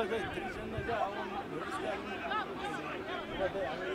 Baba, inteligente ya. Baba,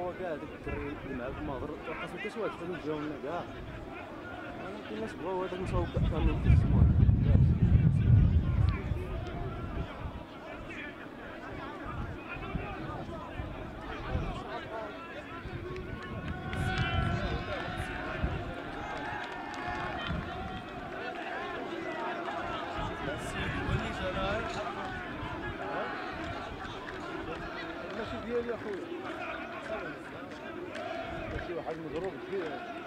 هو كاع داك الدري اللي مع المهضر توقف حتى شي واحد فيهم جاو لنا كاع أنا كاين بغاو هذاك المصاوب كامل في الزمان ماشي ديالي اخويا واحد مضروب كبير